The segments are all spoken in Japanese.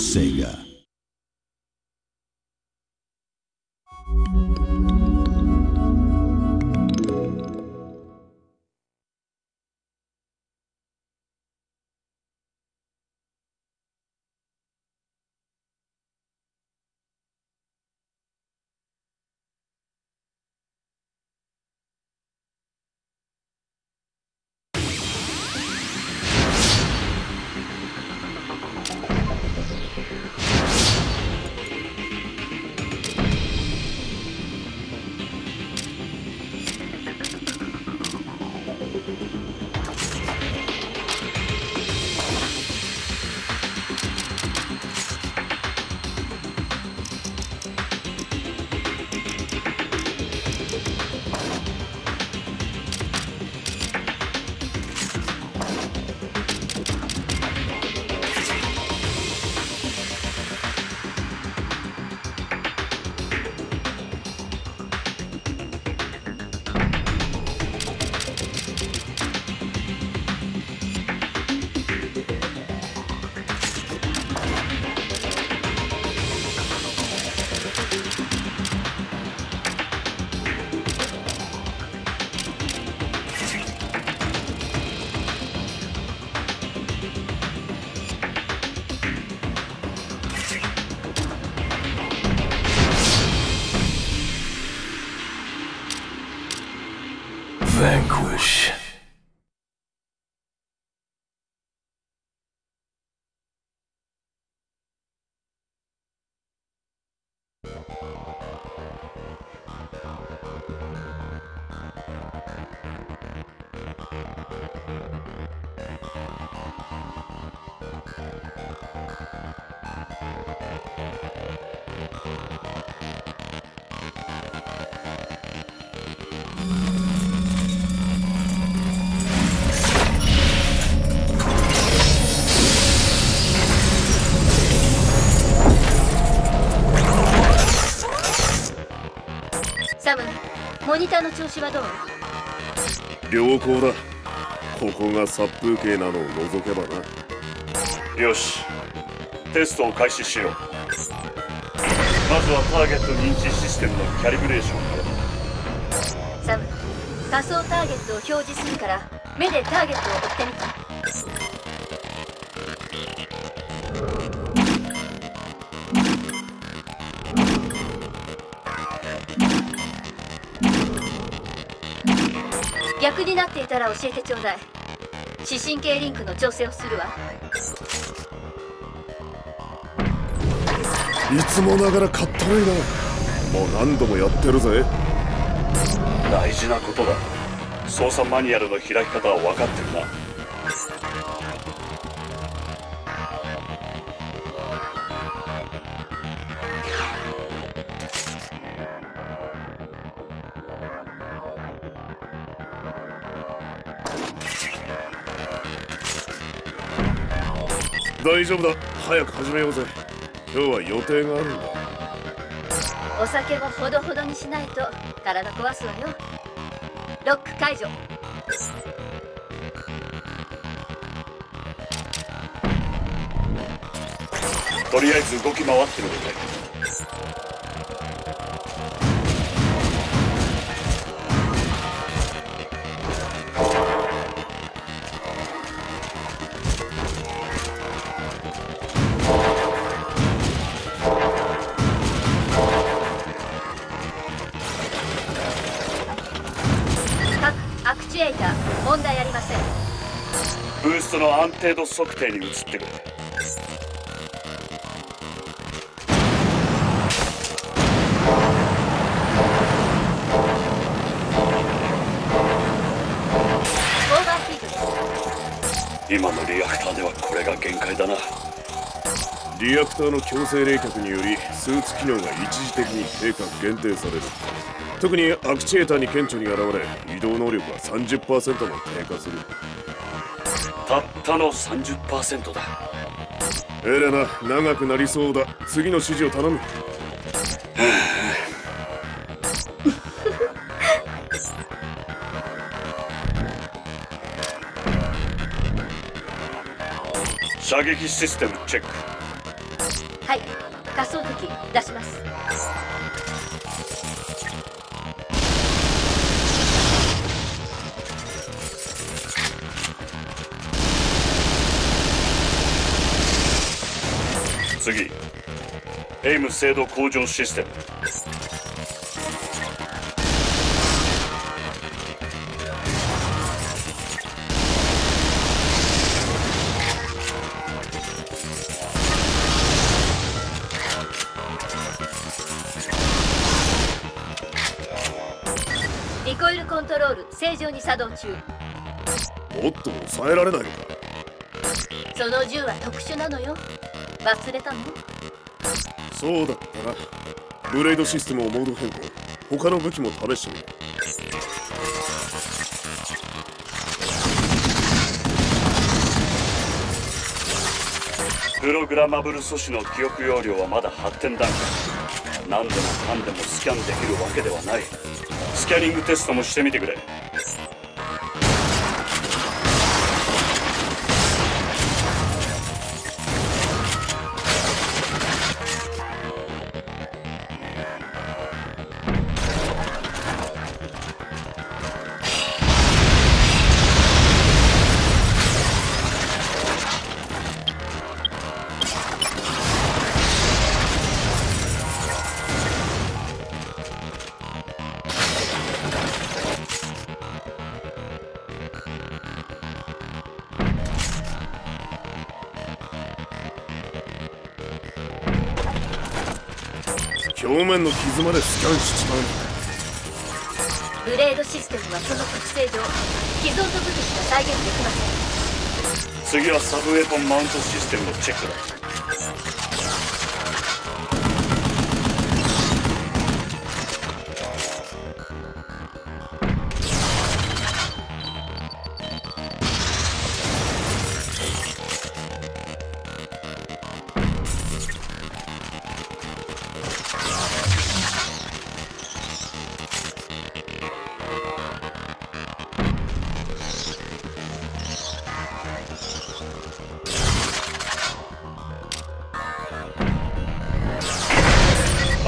Sega. Vanquish. モニターの調子はどう？良好だ。ここが殺風景なのを除けばな。よし。テストを開始しよう。まずはターゲット認知システムのキャリブレーションから。サム仮想ターゲットを表示するから目でターゲットを追ってみて逆になっていたら教えてちょうだい。視神経リンクの調整をするわ。いつもながらかったるいな。もう何度もやってるぜ。大事なことだ。操作マニュアルの開き方は分かってるな大丈夫だ。早く始めようぜ。今日は予定があるんだ。お酒はほどほどにしないと体壊すわよ。ロック解除。とりあえず動き回ってるみたいブーストの安定度測定に移ってくれ。今のリアクターではこれが限界だな。リアクターの強制冷却によりスーツ機能が一時的に低下限定される。特にアクチュエーターに顕著に現れ移動能力は30%も低下する。たったの30%だ。エレナ長くなりそうだ。次の指示を頼む。射撃システムチェック。はい。仮想敵出します次。エイム精度向上システム。リコイルコントロール正常に作動中。もっと抑えられないのか。その銃は特殊なのよ忘れたの？そうだったな。ブレードシステムをモード変更。他の武器も試してみる。プログラマブル素子の記憶容量はまだ発展段階。何でもかんでもスキャンできるわけではない。スキャニングテストもしてみてくれ面の傷までスキャンしちまう。ブレードシステムはその特性上既存の武器しか再現できません。次はサブウェポンマウントシステムのチェックだ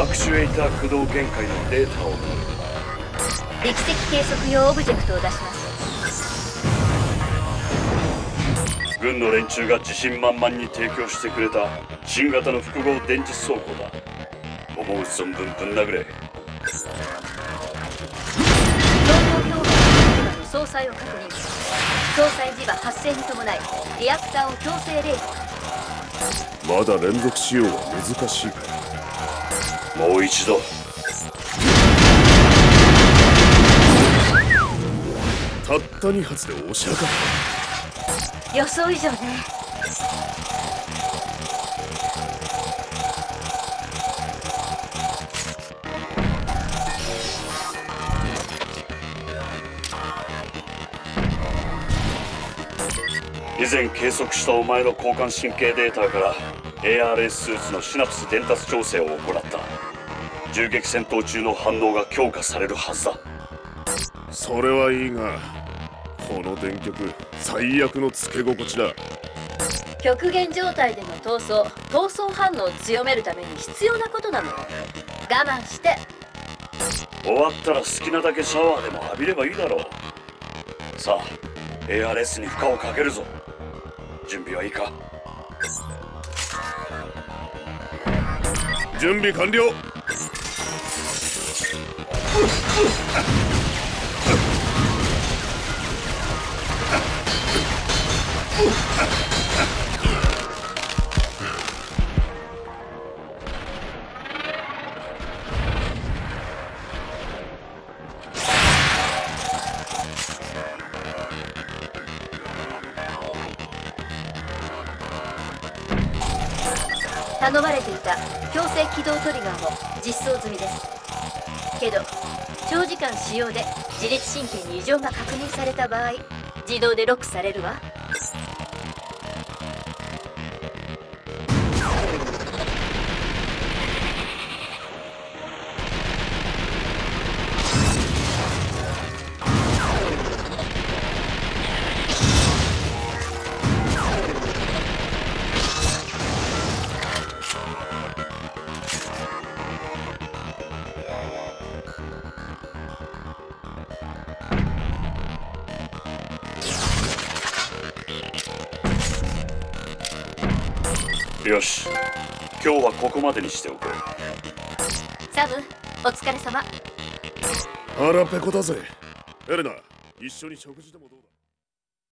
アクチュエーター駆動限界のデータを取る。力的計測用オブジェクトを出します。軍の連中が自信満々に提供してくれた新型の複合電磁装甲だ。思う存分ぶん殴れ。総裁を確認。搭載磁場発生に伴いリアクターを強制冷却。まだ連続使用は難しいかもう一度。たった2発で押し上がっ予想以上ね。以前計測したお前の交感神経データから ARS スーツのシナプス伝達調整を行った銃撃戦闘中の反応が強化されるはずだ。たそれはいいがこの電極最悪のつけ心地だ。極限状態での逃走逃走反応を強めるために必要なことなの。我慢して。終わったら好きなだけシャワーでも浴びればいいだろう。さあ ARS に負荷をかけるぞ。準備はいいか？準備完了頼まれていた強制起動トリガーも実装済みです。けど長時間使用で自律神経に異常が確認された場合自動でロックされるわ。よし。今日はここまでにしておこう。サムお疲れ様。腹ペコだぜ。エレナ一緒に食事でもどうだ